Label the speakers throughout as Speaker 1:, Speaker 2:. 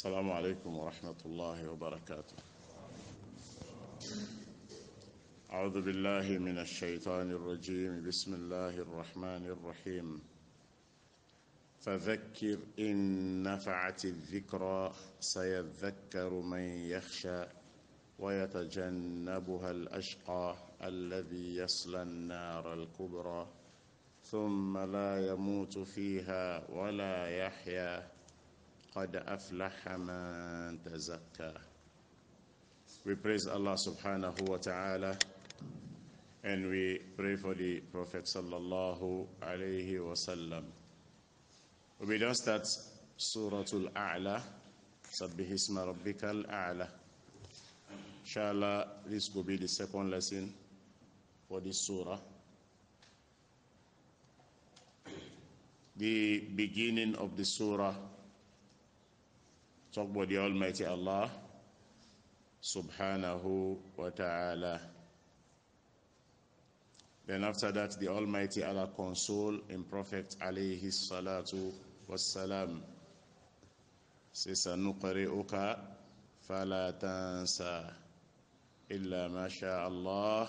Speaker 1: السلام عليكم ورحمة الله وبركاته. أعوذ بالله من الشيطان الرجيم. بسم الله الرحمن الرحيم. فذكر إن نفعت الذكرى سيذكر من يخشى ويتجنبها الأشقى الذي يصلى النار الكبرى ثم لا يموت فيها ولا يحيا. قد أفلح من تزكى We praise Allah subhanahu wa ta'ala and we pray for the Prophet sallallahu alayhi wa sallam. We don't start Surah Al-A'la, Sabbih Isma Rabbika Al-A'la. Inshallah, this will be the second lesson for this surah. The beginning of the surah talk the Almighty Allah subhanahu wa ta'ala. Then after that, the Almighty Allah console in Prophet alayhi salatu wassalam. سنقرئك فلا تنسى إلا ما شاء الله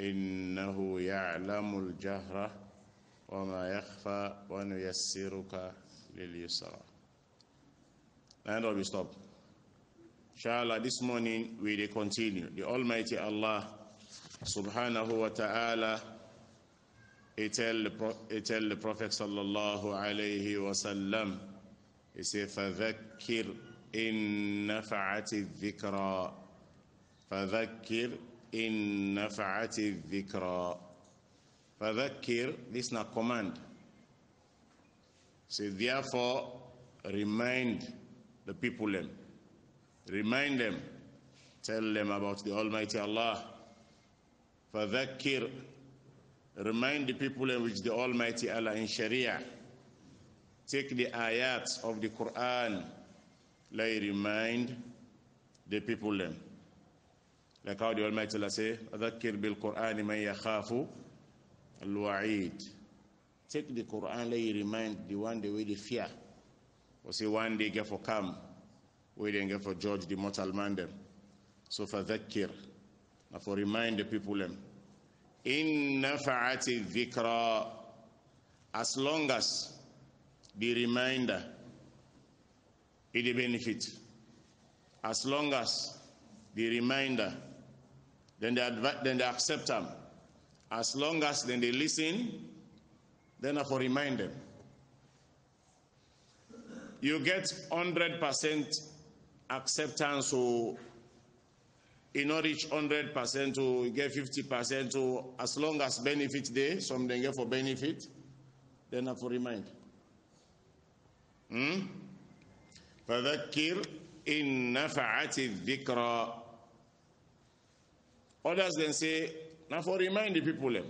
Speaker 1: إنه يعلم الجهر وما يخفى ونيسرك لليسرى and we stop. Inshallah, this morning we will continue. The Almighty Allah subhanahu wa ta'ala he tell, the Pro- he tell the Prophet sallallahu alayhi wa sallam, he say, فَذَكِّرْ إِن نَفَعَتِ الذِّكْرَى فَذَكِّرْ إِن نَفَعَتِ الذِّكْرَى فَذَكِّرْ This is not command. Say, therefore, remind the people them. Remind them. Tell them about the Almighty Allah. فَذَكِّرْ Remind the people in which the Almighty Allah in Sharia. Take the ayats of the Quran. Let remind the people them. Like how the Almighty Allah say, فَذَكِّرْ بِالْقُرْآنِ مَنْ يَخَافُ الْوَعِيدِ Take the Quran, let remind the one the way they fear. Day get for come, we then get for the mortal man them. So for remind the people them. In nafa'ati dhikra, as long as the reminder, it the benefit. As long as the reminder, then they, advi- then they accept them. As long as then they listen, then I for remind them you get 100% acceptance so you not reach 100% to you get 50% to as long as benefit there some then get for benefit then I for remind hmm? فذكر إن نفعت الذكرى others then say now for remind the people them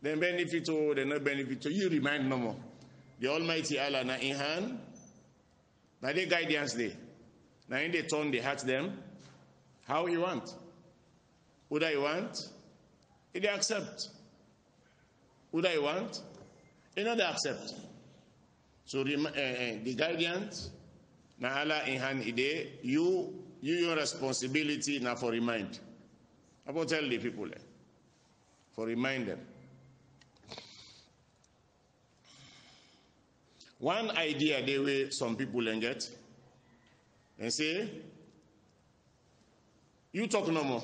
Speaker 1: then benefit to then not benefit to you remind no more the Almighty Allah na in hand, na the guidance day. Na in they turn the heart them, how you want. Would I want? It they accept. Would I want? Know they accept. So the, uh, uh, the guidance, na Allah in hand ide, you, you your responsibility now for remind. I will tell the people, eh, for remind them. One idea the way some people then get and say, you talk no more.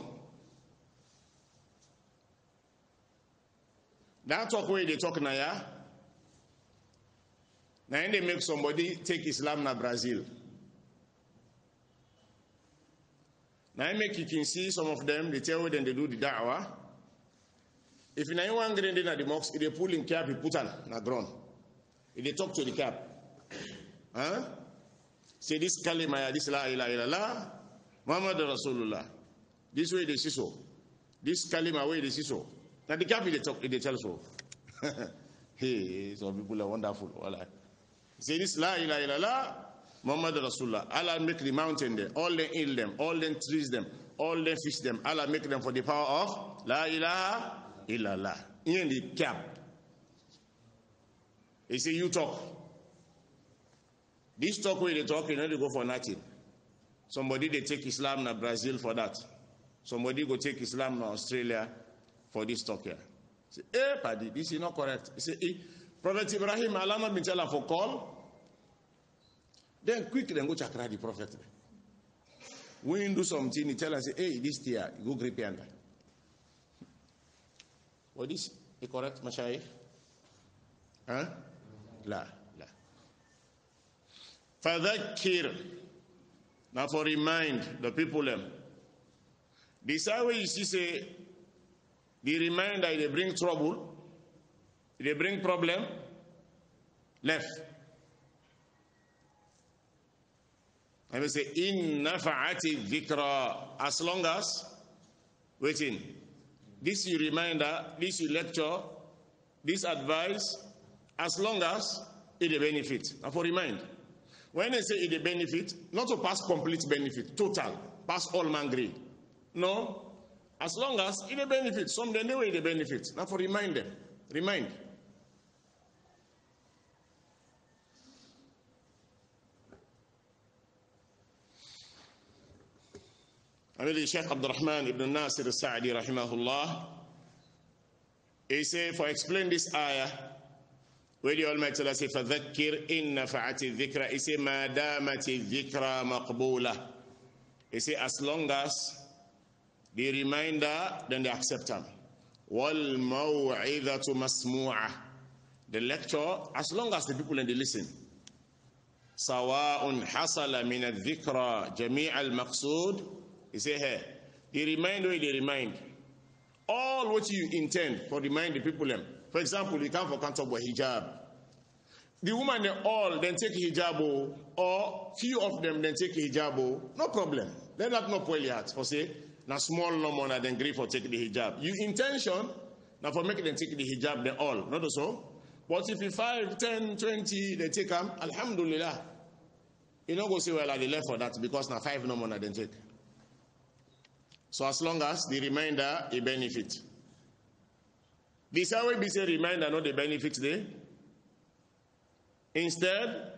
Speaker 1: That talk way they talk na ya. Now they make somebody take Islam na Brazil. Now I make you can see some of them, they tell you then they do the da'wah. If you one grade in the mosque, they pull in cap, he put on na ground. If they talk to the cap, huh? Say this kalima, this la ilaha illallah, Muhammad Rasulullah. This way they see so. This kalima way they see so. Now the cap they talk, they tell so. hey, some people are wonderful. Wallah. Say this la ilaha illallah, Muhammad Rasulullah. Allah make the mountain there, all them heal them, all them trees them, all them fish them. Allah make them for the power of la ilaha illallah. In the cap. He say, you talk. This talk where they talk, you know, they go for nothing. Somebody they take Islam na Brazil for that. Somebody go take Islam na Australia for this talk here. Say, eh, paddy, this is not correct. He say, eh, Prophet Ibrahim, Allah not been tell for call. Then quick, then go chakra the prophet. You do something, he tell us, hey, this here, go grip yanda. What is it correct, Mashayikh? Huh? La, la. Fadhakir. Now for remind the people them. This way you see say, the reminder they bring trouble, they bring problem, left. I will say, in nafa'ati dhikra. As long as, waiting, this you reminder, this you lecture, this advice, as long as it a benefit. Now for remind, when I say it benefit, not to pass complete benefit, total, pass all man grade. No, as long as it benefit, some they know it a benefit. Now for remind them, remind. Amir Sheikh Abdurrahman ibn Nasir al-Sa'di rahimahullah, he say, for explain this ayah, the Almighty Allah say, فَذَكِّرْ إِن نَفَعَتِ الذِّكْرَ He say, مَا دَامَتِ الذِّكْرَ مَقْبُولَةً He say, as long as the reminder, then they accept them. وَالْمَوْعِذَةُ مَسْمُوعَةً The lecture, as long as the people and they listen. سواء حصل من الذكرى جميع المقصود he say, hey, the remind they remind. All what you intend for remind the people them. For example, you come for contact with hijab. The woman they all then take hijab oh, or few of them then take hijab oh, no problem. That not spoil your heart. For say, now small no more than grief for take the hijab. You intention now for make them take the hijab they all, not so. But if you 5, 10, 20, they take them, alhamdulillah. You don't go say, well, I left for that because now 5 no more than take. So as long as the remainder a benefit. This will be say reminder, not the benefit there. Instead,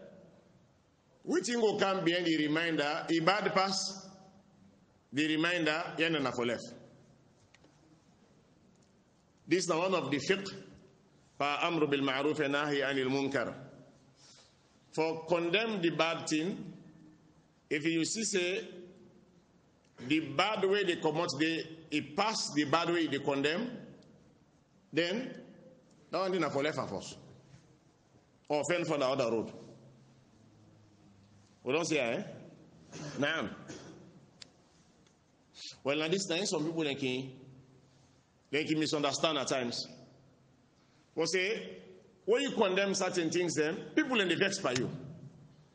Speaker 1: which thing will come behind the reminder, a bad pass, the reminder, yana for left. This is one of the fiqh, fa amru bil ma'ruf nahi anil munkar. For condemn the bad thing, if you see say the bad way they come out, they pass the bad way they condemn, then that one didn't for left and force. Or fend for the other road. We don't say, eh? Now, well, now this time, some people they can, they can misunderstand at times. We say, when you condemn certain things, then people in the vex by you.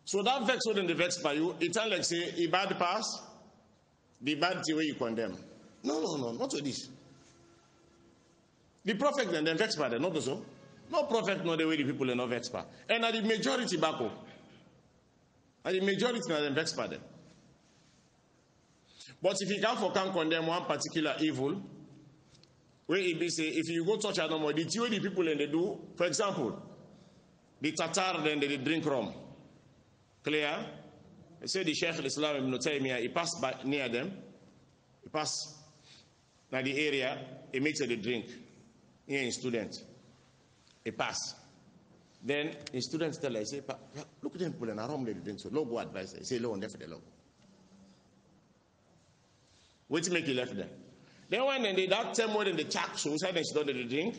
Speaker 1: So that vex when they vex by you, it's like say, a bad pass, the bad thing where you condemn. No, no, no, not with this. The prophet and then vex by not so. No prophet, no the way the people are not vex by. And at the majority back home. The majority, now them vex by them. But if you can't for can condemn one particular evil, where it be say, if you go touch animal, the two the people and they do, for example, the Tatar then they drink rum. Clear? They say the Sheikh al-Islam ibn Taymiyyah, he passed by near them. He passed by the area, he makes a drink. Here in student. He pass. Then the students tell her, say, look at them people and around the drink. So logo advice. He say, there for the logo. What make you left there? Then when they that time when they check so inside they don't the drink,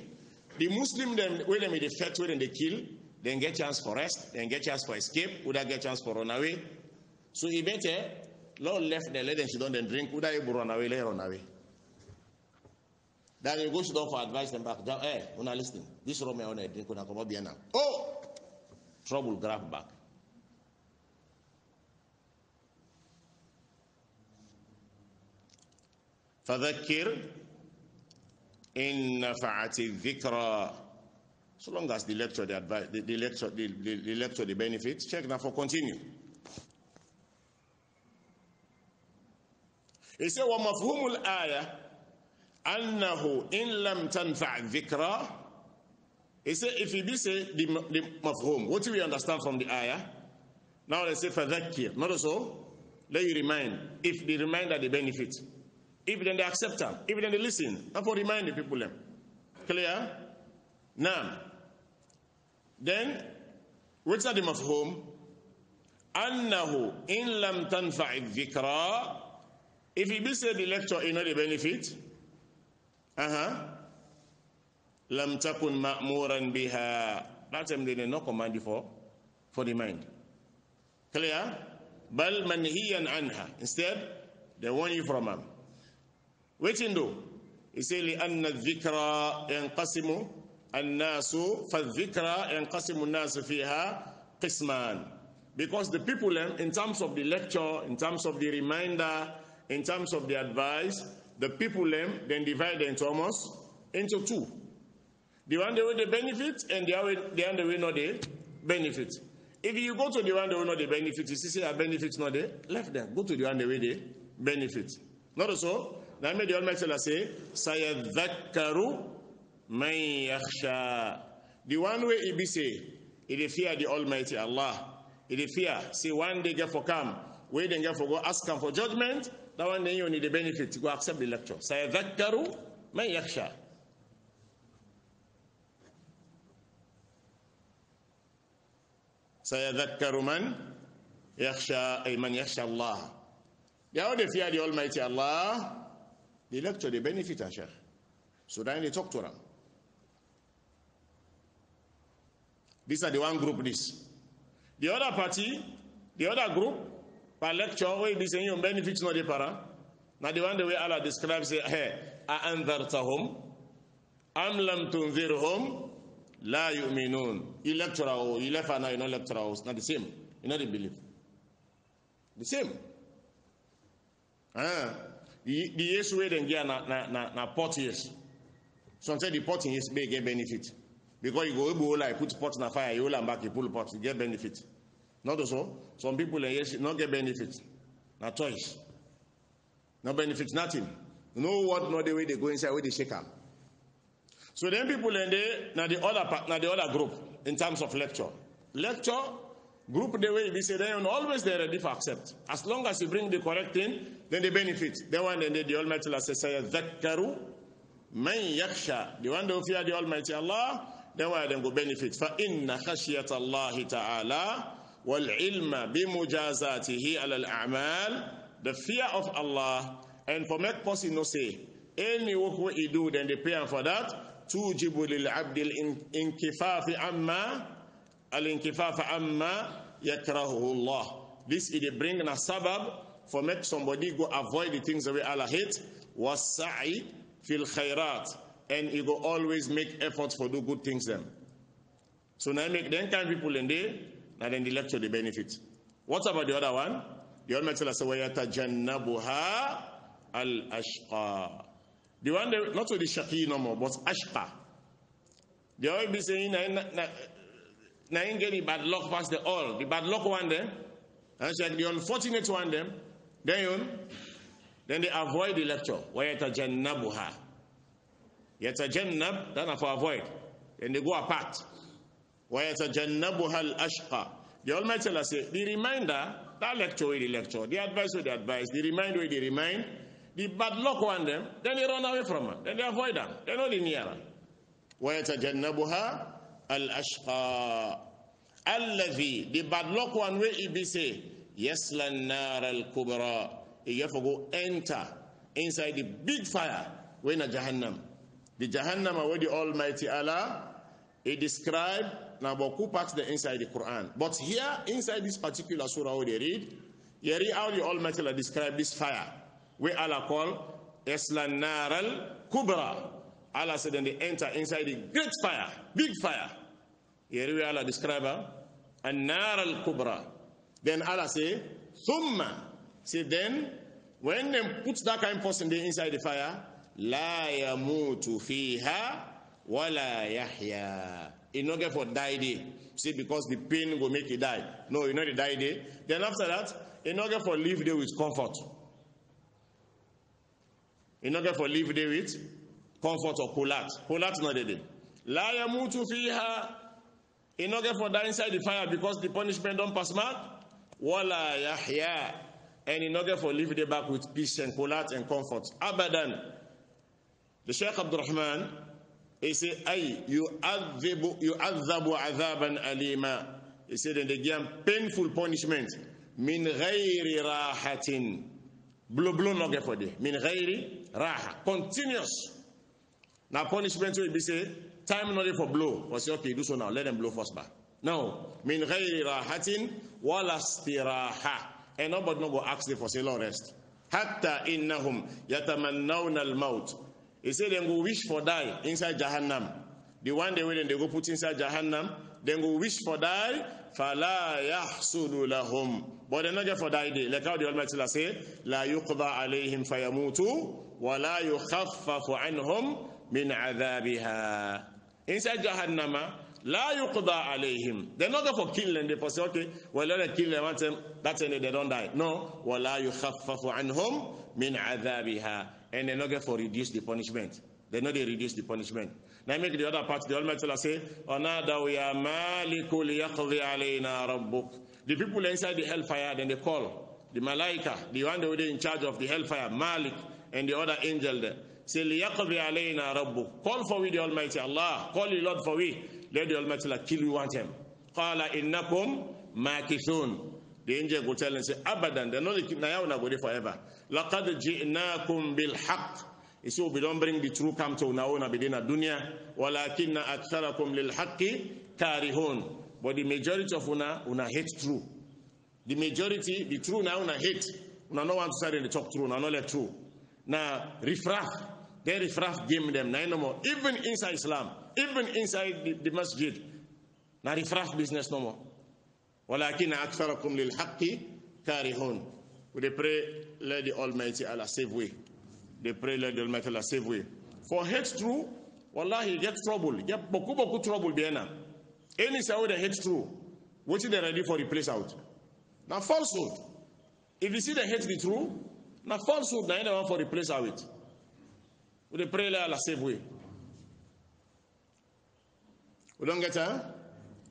Speaker 1: the Muslim them when they the fat when they kill, then get chance for rest, then get chance for escape, would I get chance for run away, so he better, Lord left the lady, she don't drink, would I run away, let run away. Then he goes to for advice them back. Hey, when I listen, this room I want to drink when I come up here now. Oh, trouble grab back. فذكر إن نفعت الذكرى so long as the lecture the advice the, the lecture the, the, the lecture the benefits check now for continue He said, وَمَفْهُومُ الْآيَةِ أنه إن لم تنفع ذكرى، he said if it be say the, the mafhum what do we understand from the ayah now they say fadhakkir. Not so let you remind if they remind that they benefit. If then they accept them if then they listen therefore remind the people them. Clear? Now then what's that the mafhum? أنه إن لم تنفع dhikra. If he be say the lecture you know the benefit? uh-huh لم تكن مأمورا بها that time they did not command you for for the mind clear بل منهيا عنها instead they warn you from them waiting though he say لأن الذكرى ينقسم الناس فالذكرى ينقسم الناس فيها قسمان because the people, in terms of the lecture, in terms of the reminder, in terms of the advice, the people then divide into almost into two. The one the way they benefit and the other the one the way not they benefit. If you go to the one the way not they benefit, you see say benefits not they left there. Go to the one the way they benefit. Not so. Now may the Almighty say, Sayadhakkaru man yakhsha. The one way he be say, he fear the Almighty Allah. He fear. See, one day get for come, wait then get for go ask him for judgment. طبعا نيوني دي بينيفيت واكسب لي لكتشر سيذكر من يخشى سيذكر من يخشى اي من يخشى الله يا ودي في ادي اول مايتي الله دي لكتشر دي بينيفيت يا شيخ سوداني توك تو رام These are the one group this. The other party, the other group, But lecture wey be say im benefit no dey para. Now the one the way Allah describes it: hey a anzartahum am lam tunzirhum la yu'minun. You lecture o you left and you know, electoral o not the same. You know the belief. the same. Ah. The years wey then get na na na na forty years. Some say the forty years may get benefit. Because you go egbo hola you put pot a fire you hold am back you pull pot you get benefit. Not so. Some people yes, not get benefits. Not choice. No benefits, nothing. No what, not the way they go inside, where they shake up. So then people and they now the other part, now the other group in terms of lecture. Lecture group the way we say they always they ready for accept. As long as you bring the correct thing, then they benefit. They one and the Almighty Allah says, Zakkaru, man yaksha. The one who fear the Almighty Allah, then why then go benefit. For inna khashiyat Allah Taala وَالْعِلْمَ بِمُجَازَاتِهِ عَلَى الْأَعْمَالِ The fear of Allah and for make person no say any work what he do then they pay him for that توجب للعبد الانكفاف عما الانكفاف عما يكرهه الله this is the bring a sabab for make somebody go avoid the things that we Allah hate والسعي في الخيرات and he go always make efforts for do good things them. So now make then kind people in there, now then the lecture the benefit. What about the other one? The Almighty Allah says, وَيَتَجَنَّبُهَا الْأَشْقَى The one that, not the shaqi no more, but ashqa. They always be saying, now ain't getting bad luck past the all. The bad luck one them, and like the unfortunate one them, then, then they avoid the lecture. وَيَتَجَنَّبُهَا يتجنب then for avoid and they go apart ويتجنبها الأشقى the Almighty Allah say the reminder that lecture with the lecture the advice with the advice the reminder with the remind the bad luck one them then they run away from them then they avoid them they're not near ويتجنبها الأشقى الذي the bad luck one way he be say يسلى النار الكبرى he have to go enter inside the big fire when a Jahannam the Jahannam where the Almighty Allah, he described now Boku parts the inside the Quran. But here, inside this particular surah they read, you read how the Almighty Allah describe this fire, where Allah call Eslan Naral Kubra. Allah said, then they enter inside the great fire, big fire. You read Allah describe her, and Naral Kubra. Then Allah say, Thumma. Say then, when they put that kind of person there inside the fire, la yamutu fiha wala yahya. He not get for die day. See, because the pain will make you die. No, you know the die day. Then after that, he not get for live day with comfort. He not get for live day with comfort or kulat. Kulat not the day. La yamutu fiha. He not get for die inside the fire because the punishment don't pass mark. wala yahya and he not get for live the back with peace and polite and comfort abadan the Sheikh Abdul Say ay yu'adhibu yu'adhabu adhaban alima he said and him painful punishment min ghairi rahatin blow blow no get for day min ghairi raha continuous now punishment will be say time not for blow say okay do so now let them blow first back no min ghairi rahatin wala istiraha and nobody no go ask them for say long rest hatta innahum yatamannawna al-maut he say them go wish for die inside jahannam. The one day when they go put inside jahannam then go wish for die fala yahsudu lahum. But they're not get for die day. Like how the almighty say la yuqda alayhim fayamutu wa la yukhaffafu anhum min adhabiha. Inside jahannama ah, la yuqda alayhim They're not there for kill them they say okay well let them kill them one time that time they don't die no la yukhaffafu anhum min adhabiha and they're not there for reduce the punishment they know they reduce the punishment now make the other part, the Almighty Allah say, Onadaw ya maliku liyaqdi alayna rabbuk. The people inside the hellfire, then they call the malaika, the one that were in charge of the hellfire, Malik, and the other angel there. Say, liyaqdi alayna rabbuk. Call for we the Almighty Allah. Call you Lord for we. Let the Almighty like, kill you want him. Qala innakum makithun. The angel go tell and say, Abadan, they're not the Nayaw na body forever. Laqad ji'nakum bil haqq. He said, we don't bring the true come to unaona bidina dunya. Walakinna aktharakum lil haqqi karihun. But the majority of una, una hate true. The majority, the true now una hate. Una no want to start in the talk true, una no let true. Now, riffraff rifraf they rifraf game them na no more even inside islam even inside the, the masjid na rifraf business no more walakinna aktharakum lilhaqqi karihun we pray let the almighty allah save way they pray let the Almighty Allah save way. For hate true, wallahi, get trouble. Get boku boku trouble biena. Any say they hate true, is they ready for replace out? Now falsehood. If you see the hate the true, now falsehood, now anyone for replace out it. We pray let Allah save way. We don't get huh?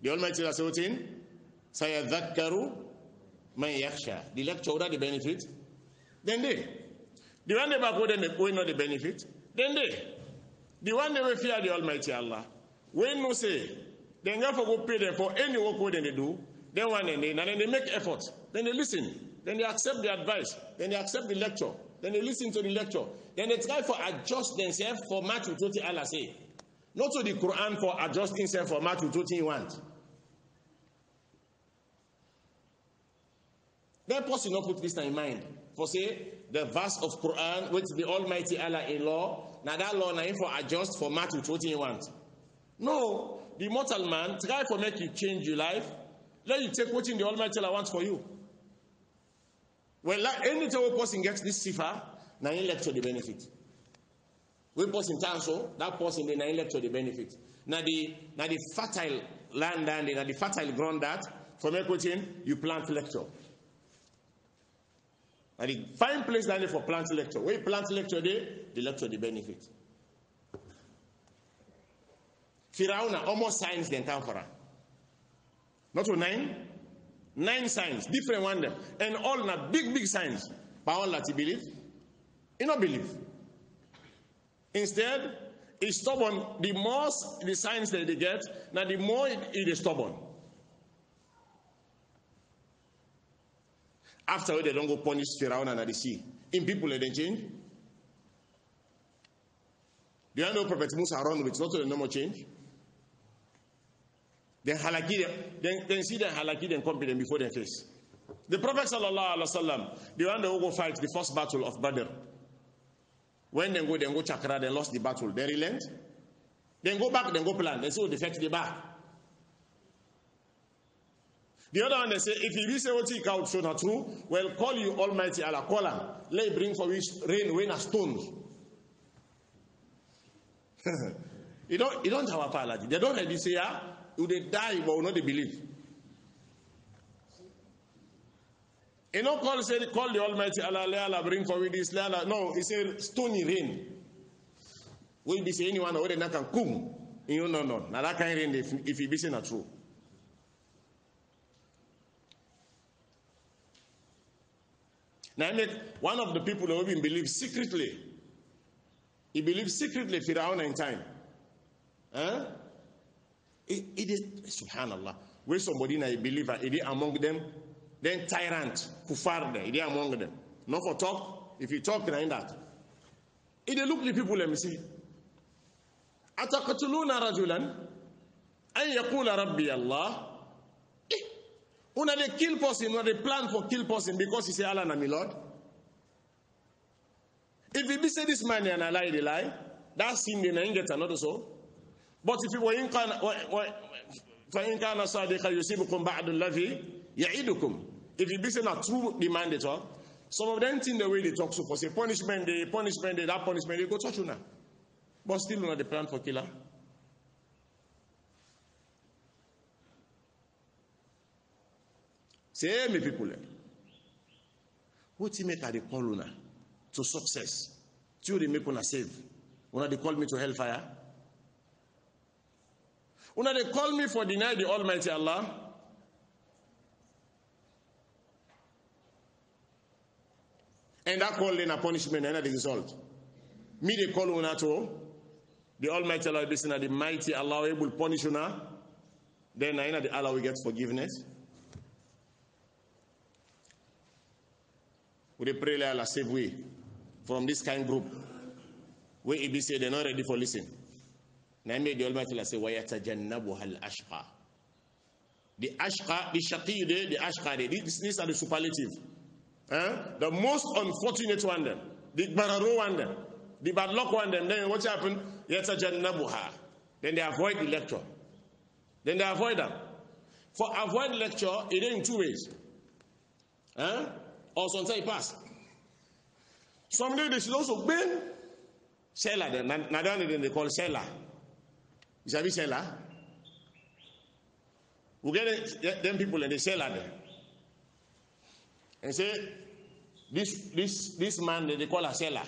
Speaker 1: The Almighty Allah say in? Sayadhakkaru man yakhsha. The lecture, the benefit? Then they. The one they back will not the benefit. Then they. The one they will fear the Almighty Allah. When no say, then to go pay them for any work what they do. Then one and then, and then they make effort. Then they listen. Then they accept the advice. Then they accept the lecture. Then they listen to the lecture. Then they try for adjust themselves for match with what Allah say. Not to the Quran for adjusting self for match with what he want. That person not put this in mind. For say the verse of Quran which the Almighty Allah in law, now that law now for adjust for match with what he want. No, the mortal man try for make you change your life. Let you take what in the Almighty Allah wants for you. Well, any time a person gets this sifa, he lecture the benefit. When person turns so, that person then now lecture the benefit. Now the now the fertile land and now the fertile ground that make what you plant lecture. And the fine place down for plant lecture. Where plant lecture day, the lecture the benefit. Firauna almost signs for her. Not to nine, nine signs, different one them, and all na big big signs. But all that he believe, he not believe. Instead, he's stubborn. The more the signs that they get, now the more he is stubborn. After they don't go punish Pharaoh and the sea. In people they change. Do you know Prophet Musa around with not the normal change? Then halaki then, then see them halaki them before their face. The Prophet sallallahu alaihi wasallam, the one that go fight the first battle of Badr. When they go, they go chakra, they lost the battle. They relent. Then go back, then go plan. They say, oh, defect the back. The other one they say, if you say what he count so not true, well call you Almighty Allah, call him. Let him bring for which rain, rain as stones. you don't you don't have a apology. They don't really say, ah, you they die, but will not they believe. You know, call say call the Almighty Allah, Allah bring for with this, Allah. No, he said stony rain. Will be say anyone or not can come. You know, no, no. Now that kind of rain if, if he be saying not true. Now, make one of the people who even believe secretly. He believes secretly Firaun in time. Huh? It, it is, subhanallah, where somebody na a believer, it is among them, then tyrant, kufar, it is among them. Not for talk, if you talk, then that. It is look the people, let me see. أتقتلون رجلا أن يقول ربي الله Una they kill person, una they plan for kill person because he say Allah na my Lord. If he be say this man and I lie, they lie, that sin they na get another so. But if you were in kana فإن كان صادقا يصيبكم بعد الذي يعيدكم. If you be say not true demand it all, some of them think the way they talk so for say punishment, they punishment, they that punishment, they go touch you now. But still not the plan for killer. Say me people. What you make a call una to success? To they make una save. Una they call me to hellfire. Una they call me for deny the Almighty Allah. And that call then a punishment and the result. Me they call una to the Almighty Allah be the mighty Allah will punish una. Then I the Allah will get forgiveness. We pray Allah save we from this kind group. Where it be say they're not ready for listen naambia jolmatila se wayatajannabuha al-ashqa the ashqa the shaqi de the ashqa de this these are the superlative eh? the most unfortunate one them the bararo one them the bad luck one them then what happened? Yatajannabuha then they avoid the lecture. Then they avoid them. For avoid lecture it in two ways. Eh? or sometimes pass. Some day they should also bend seller then. Now then they call seller. You sabi seller? Ah? We get them people and they seller eh? there. And say, this this this man that they call a seller.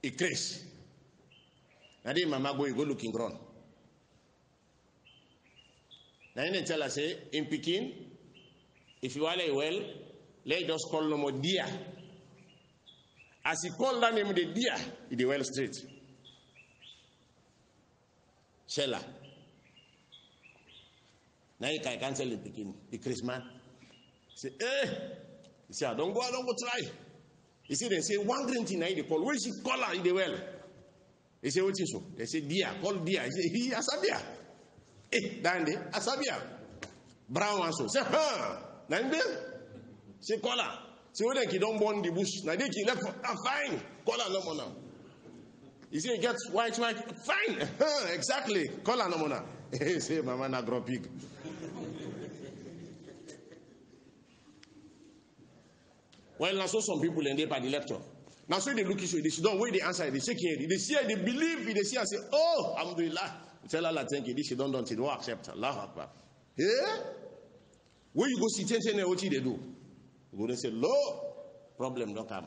Speaker 1: He crazy. Now then mama go, go looking ground. Now then tell us say, in Peking, if you want well, let us call no more dear. As he called that name the deer, he well straight. Shella. Now you can cancel the picking, the Christmas. Say, eh. He say, I don't go, I don't go try. He say, they say, one green thing, they call. Where is he call her in the well? He say, what is so? They say, deer, call deer. He say, he, asabia. Eh, dande, asabia. Brown one so. Say, huh. Nande? Say, her. Say, when they don't burn the bush. Now they can ah, fine. Call her no more now. He say, he gets white, white. Fine. exactly. Call no now. He say, mama, na grow pig. Well, now so some people in there by the lecture. Now so they look issue, they don't wait the answer, they shake it, they see they believe they see and say, Oh, Alhamdulillah. Tell Allah thank you, this she don't don't, don't accept. Allah Akbar. Yeah? Where you go see ten ten what they do? You go say, Low, problem don't come.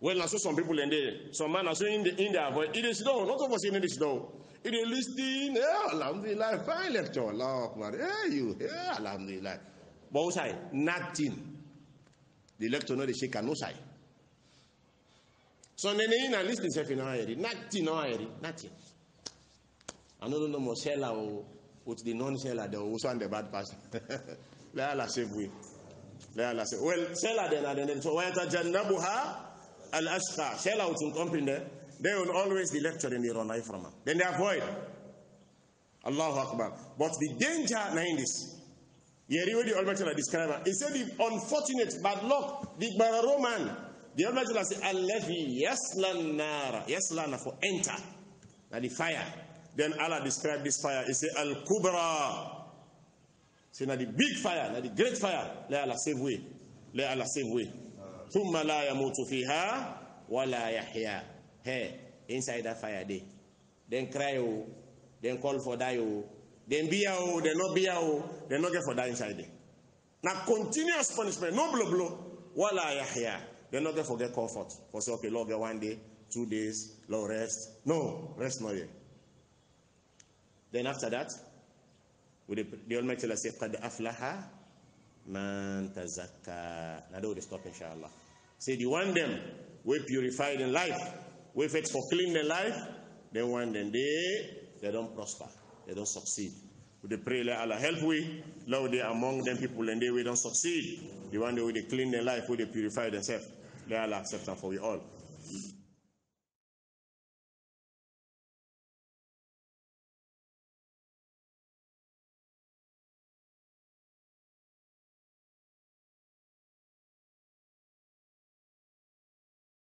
Speaker 1: Well, now so some people in there, some man are so in the in the avoid it is no, not of us in this no. It is listening, yeah, Alhamdulillah, fine lecture, Allah Akbar. Yeah, you, yeah, Alhamdulillah. But outside, nothing. The lecture no they shake no side. So then in and listen self in higher, nothing no higher, nothing. I don't know more seller or with the non-seller, they also on the bad person. Let Allah save we. Let Allah save. Well, seller then and then so when tajannabuha al-ashqa, seller with in company there, they will always be lecturing the run from them. Then they avoid. Allahu Akbar. But the danger in this, Yeri the Almighty Allah describe He said the unfortunate bad luck, the Bararo man, the Almighty Allah said, Allahi yaslan nara. Yaslan for enter. Now the fire. Then Allah described this fire. He said, Al Kubra. Say now the big fire, now the great fire. Let Allah save way. Let Allah save way thumma la yamutu fiha wala yahya. Hey inside that fire day then cry o then call for die o. Then be o then not be o then not get for die inside there. Now continuous punishment no blow blow. Wala yahya then not get for get comfort. For say okay lord get one day two days lord rest. No rest no yet then after that with the, the almighty allah say qad aflaha man tazakka. Now they stop inshallah. Say the one them we purified in life, we fit for clean the life, then one then they they don't prosper, they don't succeed. We pray let Allah help we, Lord they among them people and they we don't succeed. The one day we they clean their life, we they purify themselves. Let Allah accept them for we all.